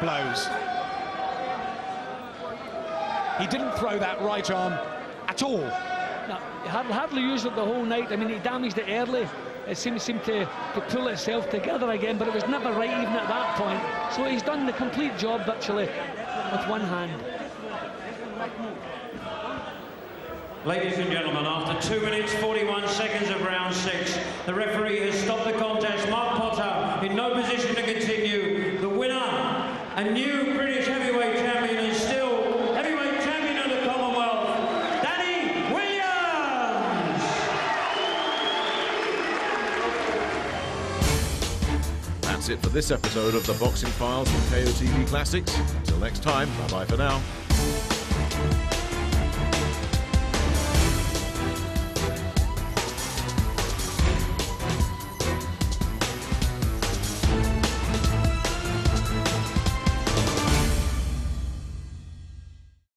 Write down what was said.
blows. He didn't throw that right arm at all. No, he hardly, hardly used it the whole night. I mean, he damaged it early. It seemed, seemed to, to pull itself together again, but it was never right even at that point. So he's done the complete job virtually with one hand. Ladies and gentlemen, after 2 minutes 41 seconds of round 6, the referee has stopped the contest. Mark Potter in no position to continue. That's it for this episode of the Boxing Files from KOTV Classics. Until next time, bye bye for now.